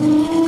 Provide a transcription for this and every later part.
Ooh.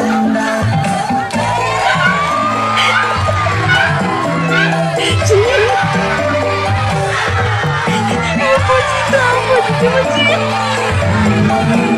对不起。